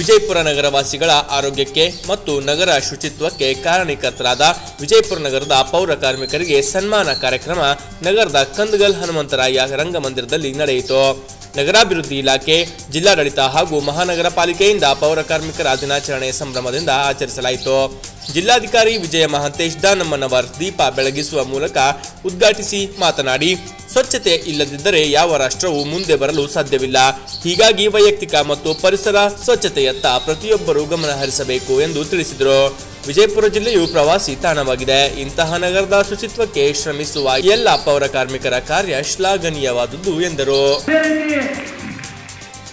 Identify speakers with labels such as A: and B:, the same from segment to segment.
A: ವಿಜಯಪುರ ನಗರವಾಸಿಗಳ ಆರೋಗ್ಯಕ್ಕೆ ಮತ್ತು ನಗರ ಶುಚಿತ್ವಕ್ಕೆ ಕಾರಣೀಕರ್ತರಾದ ವಿಜಯಪುರ ನಗರದ ಪೌರ ಕಾರ್ಮಿಕರಿಗೆ ಸನ್ಮಾನ ಕಾರ್ಯಕ್ರಮ ನಗರದ ಕಂದಗಲ್ ಹನುಮಂತರಾಯ ರಂಗಮಂದಿರದಲ್ಲಿ ನಡೆಯಿತು. ನಗರಾಭಿವೃದ್ಧಿ ಇಲಾಖೆ, ಜಿಲ್ಲಾಡಳಿತ ಹಾಗೂ ಮಹಾನಗರ ಪಾಲಿಕೆಯಿಂದ ಪೌರ ಕಾರ್ಮಿಕರ ದಿನಾಚರಣೆ ಸಂಭ್ರಮದಿಂದ ಆಚರಿಸಲಾಯಿತು. ಜಿಲ್ಲಾಧಿಕಾರಿ ವಿಜಯ ಮಹಾಂತೇಶ್ ದಾನಮ್ಮನವರ್ ದೀಪ ಬೆಳಗಿಸುವ ಮೂಲಕ ಉದ್ಘಾಟಿಸಿ ಮಾತನಾಡಿ, ಸ್ವಚ್ಛತೆ ಇಲ್ಲದಿದ್ದರೆ ಯಾವ ರಾಷ್ಟ್ರವೂ ಮುಂದೆ ಬರಲು ಸಾಧ್ಯವಿಲ್ಲ. ಹೀಗಾಗಿ ವೈಯಕ್ತಿಕ ಮತ್ತು ಪರಿಸರ ಸ್ವಚ್ಛತೆಯತ್ತ ಪ್ರತಿಯೊಬ್ಬರೂ ಗಮನ ಹರಿಸಬೇಕು ಎಂದು ತಿಳಿಸಿದರು. ವಿಜಯಪುರ ಜಿಲ್ಲೆಯು ಪ್ರವಾಸಿ ತಾಣವಾಗಿದೆ. ಇಂತಹ ನಗರದ ಶುಚಿತ್ವಕ್ಕೆ ಶ್ರಮಿಸುವ ಎಲ್ಲ ಪೌರ ಕಾರ್ಮಿಕರ ಕಾರ್ಯ ಶ್ಲಾಘನೀಯವಾದುದು ಎಂದರು.
B: ಅದೇ ರೀತಿ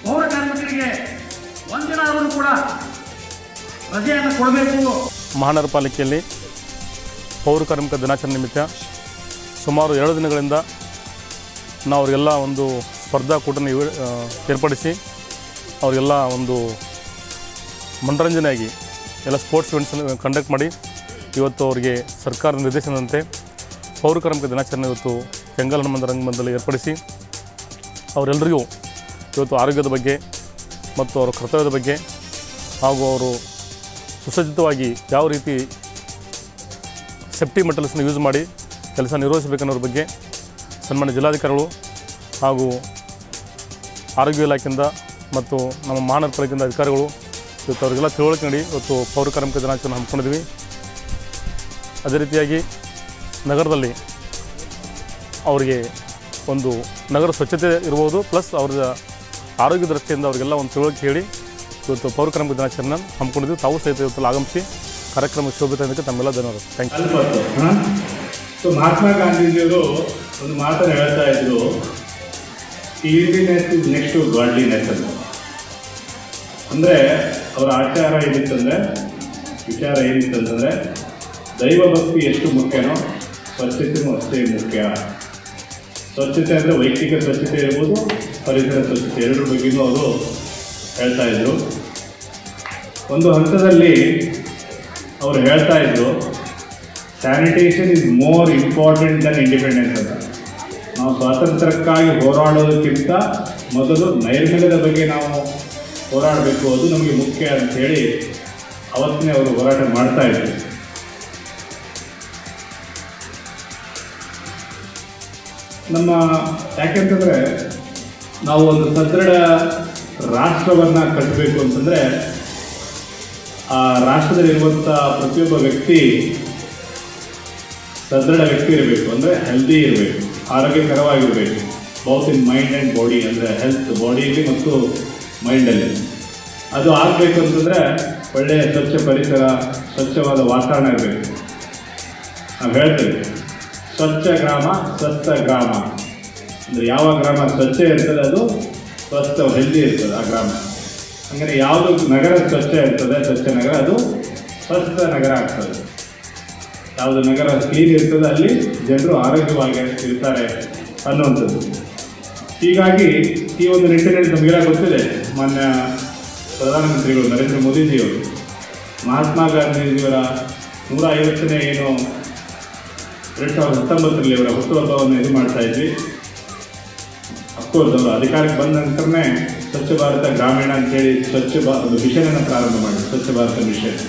B: ಪೌರ ಕಾರ್ಮಿಕರಿಗೆ ಒಂದಿನ ಕೂಡ ರಜೆಯನ್ನು ಕೊಡಬೇಕು.
C: ಮಹಾನಗರ ಪಾಲಿಕೆಯಲ್ಲಿ ಪೌರ ಕಾರ್ಮಿಕ ದಿನಾಚರಣೆ ನಿಮಿತ್ತ ಸುಮಾರು ಎರಡು ದಿನಗಳಿಂದ ನಾವು ಅವರಿಗೆಲ್ಲ ಒಂದು ಸ್ಪರ್ಧಾಕೂಟನ ಏರ್ಪಡಿಸಿ ಅವರಿಗೆಲ್ಲ ಒಂದು ಮನರಂಜನೆಯಾಗಿ ಎಲ್ಲ ಸ್ಪೋರ್ಟ್ಸ್ ಇವೆಂಟ್ಸನ್ನು ಕಂಡಕ್ಟ್ ಮಾಡಿ ಇವತ್ತು ಅವರಿಗೆ ಸರ್ಕಾರದ ನಿರ್ದೇಶನದಂತೆ ಪೌರಕಾರ್ಮಿಕ ದಿನಾಚರಣೆ ಇವತ್ತು ಕೆಂಗಲ್ ಹನುಮಂತ ರಂಗಮಂದಲ್ಲಿ ಏರ್ಪಡಿಸಿ ಅವರೆಲ್ಲರಿಗೂ ಇವತ್ತು ಆರೋಗ್ಯದ ಬಗ್ಗೆ ಮತ್ತು ಅವರ ಕರ್ತವ್ಯದ ಬಗ್ಗೆ ಹಾಗೂ ಅವರು ಸುಸಜ್ಜಿತವಾಗಿ ಯಾವ ರೀತಿ ಸೇಫ್ಟಿ ಮೆಟಲ್ಸ್ನ ಯೂಸ್ ಮಾಡಿ ಕೆಲಸ ನಿರ್ವಹಿಸಬೇಕನ್ನೋದ್ರ ಬಗ್ಗೆ ಸನ್ಮಾನ್ಯ ಜಿಲ್ಲಾಧಿಕಾರಿಗಳು ಹಾಗೂ ಆರೋಗ್ಯ ಇಲಾಖೆಯಿಂದ ಮತ್ತು ನಮ್ಮ ಮಹಾನಗರ ಪಾಲಿಕೆಯಿಂದ ಅಧಿಕಾರಿಗಳು ಇವತ್ತು ಅವರಿಗೆಲ್ಲ ತಿಳುವಳಿಕೆ ನೀಡಿ ಇವತ್ತು ಪೌರ ಕಾರ್ಮಿಕ ದಿನಾಚರಣೆ ಹಮ್ಮಿಕೊಂಡಿದ್ವಿ ಅದೇ ರೀತಿಯಾಗಿ ನಗರದಲ್ಲಿ ಅವರಿಗೆ ಒಂದು ನಗರ ಸ್ವಚ್ಛತೆ ಇರ್ಬೋದು, ಪ್ಲಸ್ ಅವ್ರ ಆರೋಗ್ಯ ದೃಷ್ಟಿಯಿಂದ ಅವರಿಗೆಲ್ಲ ಒಂದು ತಿಳುವಳಿಕೆ ಹೇಳಿ ಇವತ್ತು ಪೌರ ಕಾರ್ಮಿಕ ದಿನಾಚರಣೆ ಹಮ್ಮಿಕೊಂಡಿದ್ವಿ ತಾವು ಸಹಿತ ಇವತ್ತು ಆಗಮಿಸಿ ಕಾರ್ಯಕ್ರಮ ಶೋಭಿತ ತಮ್ಮೆಲ್ಲ ಧನ್ಯವಾದ. ಥ್ಯಾಂಕ್ ಯು
D: ಮಹಾತ್ಮ ಗಾಂಧೀಜಿಯವರು ಒಂದು ಮಾತನ್ನು ಹೇಳ್ತಾ ಇದ್ರು ಈಸಿನೆಸ್ ನೆಕ್ಸ್ಟ್ ಅಂತ. ಅಂದರೆ ಅವರ ಆಚಾರ ಏನಿತ್ತಂದರೆ ವಿಚಾರ ಏನಿತ್ತಂತಂದರೆ ದೈವ ಭಕ್ತಿ ಎಷ್ಟು ಮುಖ್ಯನೋ ಸ್ವಚ್ಛತೆಯೂ ಅಷ್ಟೇ ಮುಖ್ಯ. ಸ್ವಚ್ಛತೆ ಅಂದರೆ ವೈಯಕ್ತಿಕ ಸ್ವಚ್ಛತೆ ಇರ್ಬೋದು, ಪರಿಸರ ಸ್ವಚ್ಛತೆ ಎರಡು ಬಗ್ಗೆನೂ ಅವರು ಹೇಳ್ತಾ ಇದ್ರು. ಒಂದು ಹಂತದಲ್ಲಿ ಅವರು ಹೇಳ್ತಾ ಇದ್ರು sanitation is more important than independence ಅಂತ. ನಾವು ಸ್ವಾತಂತ್ರ್ಯಕ್ಕಾಗಿ ಹೋರಾಡೋದಕ್ಕಿಂತ ಮೊದಲು ನೈರ್ಮಲ್ಯದ ಬಗ್ಗೆ ನಾವು ಹೋರಾಡಬೇಕು ಅದು ನಮಗೆ ಮುಖ್ಯ ಅಂತ ಹೇಳಿ ಅವತ್ತೇ ಅವರು ಹೋರಾಟ ಮಾಡ್ತಾ ಇದ್ರು. ನಮ್ಮ ಯಾಕೆಂತಂದರೆ ನಾವು ಒಂದು ಸದೃಢ ರಾಷ್ಟ್ರವನ್ನು ಕಟ್ಟಬೇಕು ಅಂತಂದರೆ ಆ ರಾಷ್ಟ್ರದಲ್ಲಿರುವಂಥ ಪ್ರತಿಯೊಬ್ಬ ವ್ಯಕ್ತಿ ಸದೃಢ ವ್ಯಕ್ತಿ ಇರಬೇಕು ಅಂದರೆ ಹೆಲ್ದಿ ಇರಬೇಕು, ಆರೋಗ್ಯಕರವಾಗಿರಬೇಕು both in mind and body ಅಂದರೆ ಹೆಲ್ತ್ ಬಾಡಿಯಲ್ಲಿ ಮತ್ತು ಮೈಂಡಲ್ಲಿ. ಅದು ಆಗಬೇಕು ಅಂತಂದರೆ ಒಳ್ಳೆಯ ಸ್ವಚ್ಛ ಪರಿಸರ, ಸ್ವಚ್ಛವಾದ ವಾತಾವರಣ ಇರಬೇಕು. ನಾವು ಹೇಳ್ತೇವೆ, ಸ್ವಚ್ಛ ಗ್ರಾಮ, ಸ್ವಸ್ಥ ಗ್ರಾಮ. ಅಂದರೆ ಯಾವ ಗ್ರಾಮ ಸ್ವಚ್ಛ ಇರ್ತದೆ ಅದು ಸ್ವಸ್ಥ ಹೆಲ್ದಿ ಇರ್ತದೆ ಆ ಗ್ರಾಮ. ಹಾಗೆ ಯಾವುದು ನಗರ ಸ್ವಚ್ಛ ಇರ್ತದೆ, ಸ್ವಚ್ಛ ನಗರ, ಅದು ಸ್ವಸ್ಥ ನಗರ ಆಗ್ತದೆ. ಯಾವುದು ನಗರ ಕ್ಲೀನ್ ಇರ್ತದೆ, ಅಲ್ಲಿ ಜನರು ಆರೋಗ್ಯವಾಗಿ ಇರ್ತಾರೆ ಅನ್ನುವಂಥದ್ದು. ಹೀಗಾಗಿ ಈ ಒಂದು ನಿಟ್ಟಿನಲ್ಲಿ ನಮಗೆಲ್ಲ ಗೊತ್ತಿದೆ ಮಾನ್ಯ ಪ್ರಧಾನಮಂತ್ರಿಗಳು ನರೇಂದ್ರ ಮೋದಿಜಿಯವರು, ಮಹಾತ್ಮ ಗಾಂಧೀಜಿಯವರ ನೂರ ಐವತ್ತನೇ ಏನು ಎರಡು ಸಾವಿರದ ಹತ್ತೊಂಬತ್ತರಲ್ಲಿ ಅವರ ಹುಟ್ಟುಹಬ್ಬವನ್ನು ಇದು ಮಾಡ್ತಾ ಇದ್ವಿ. ಅಫ್ಕೋರ್ಸ್ ಅವರು ಅಧಿಕಾರಕ್ಕೆ ಬಂದ ನಂತರನೇ ಸ್ವಚ್ಛ ಭಾರತ ಗ್ರಾಮೀಣ ಅಂತೇಳಿ ಸ್ವಚ್ಛ ಒಂದು ಮಿಷನನ್ನು ಪ್ರಾರಂಭ ಮಾಡಿ ಸ್ವಚ್ಛ ಭಾರತ ಮಿಷನ್.